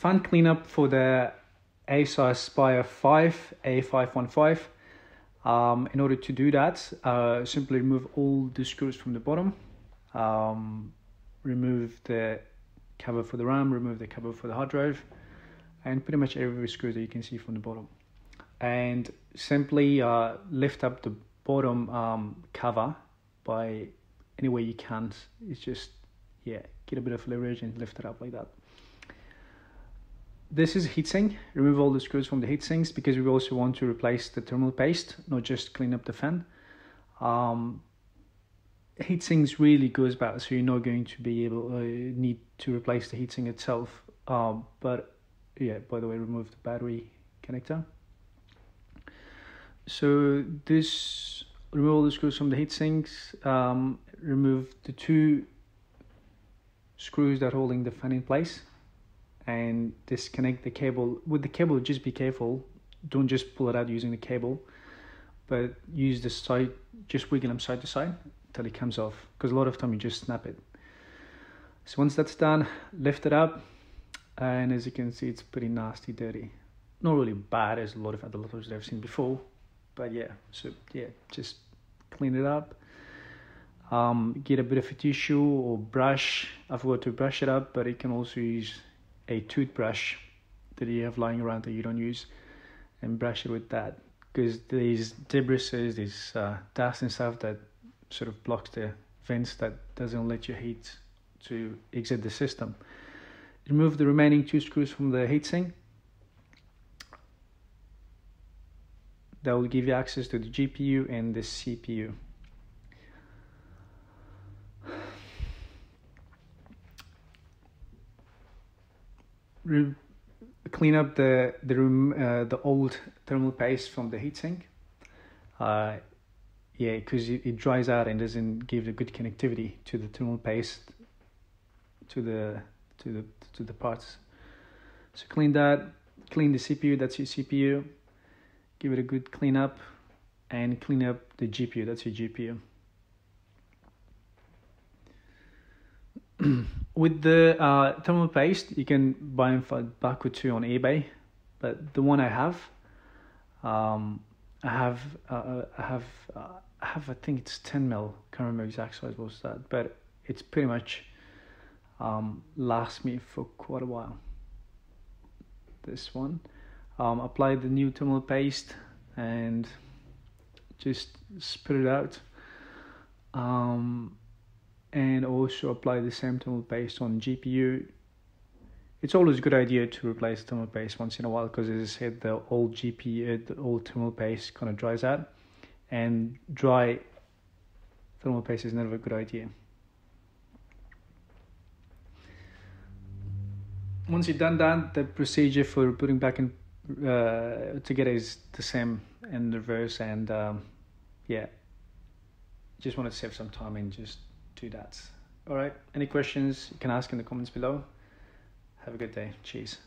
fan cleanup for the Acer Aspire 5 A515. Um, in order to do that, uh, simply remove all the screws from the bottom. Um, remove the cover for the RAM, remove the cover for the hard drive, and pretty much every screw that you can see from the bottom. And simply uh, lift up the bottom um, cover by any way you can. It's just, yeah, get a bit of leverage and lift it up like that. This is heatsink. Remove all the screws from the heatsinks because we also want to replace the thermal paste, not just clean up the fan. Um, heatsinks really goes bad, so you're not going to be able uh, need to replace the heatsink itself. Um, but yeah, by the way, remove the battery connector. So this remove all the screws from the heatsinks. Um, remove the two screws that holding the fan in place, and disconnect the cable. With the cable, just be careful. Don't just pull it out using the cable, but use the side. Just wiggle them side to side till it comes off because a lot of time you just snap it so once that's done lift it up and as you can see it's pretty nasty dirty not really bad as a lot of other lottos I've seen before but yeah so yeah just clean it up um, get a bit of a tissue or brush I forgot to brush it up but you can also use a toothbrush that you have lying around that you don't use and brush it with that because these debris, these uh, dust and stuff that sort of blocks the vents that doesn't let your heat to exit the system. Remove the remaining two screws from the heatsink. That will give you access to the GPU and the CPU. Clean up the the room uh, the old thermal paste from the heatsink. Uh, yeah, because it, it dries out and doesn't give a good connectivity to the thermal paste, to the to the to the parts. So clean that, clean the CPU. That's your CPU. Give it a good clean up, and clean up the GPU. That's your GPU. With the uh, paste, you can buy them for a buck or two on eBay, but the one I have, um, I have uh, I have. Uh, I have I think it's 10 mil. Can't remember exact size was that, but it's pretty much um, lasts me for quite a while. This one, um, apply the new thermal paste and just spit it out. Um, and also apply the same thermal paste on GPU. It's always a good idea to replace thermal paste once in a while because as I said, the old GPU, the old thermal paste kind of dries out and dry thermal paste is never a good idea. Once you've done that, the procedure for putting back in uh, together is the same in reverse and um, yeah, just want to save some time and just do that. All right, any questions you can ask in the comments below. Have a good day. Cheers.